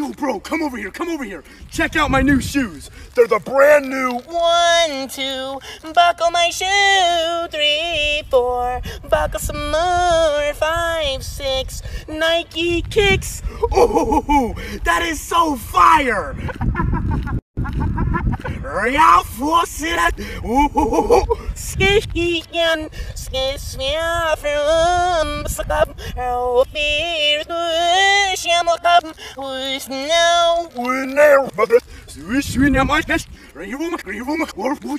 Yo, bro, come over here, come over here. Check out my new shoes. They're the brand new. One, two, buckle my shoe. Three, four, buckle some more. Five, six, Nike kicks. Oh, that is so fire. Real force it. Ooh, Skian, skisvia from Sakab, Свинья мать, ревумах, ревумах, орбуй.